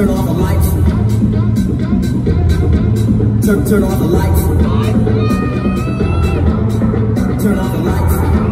Turn on the lights. Turn, turn on the lights. Turn on the lights.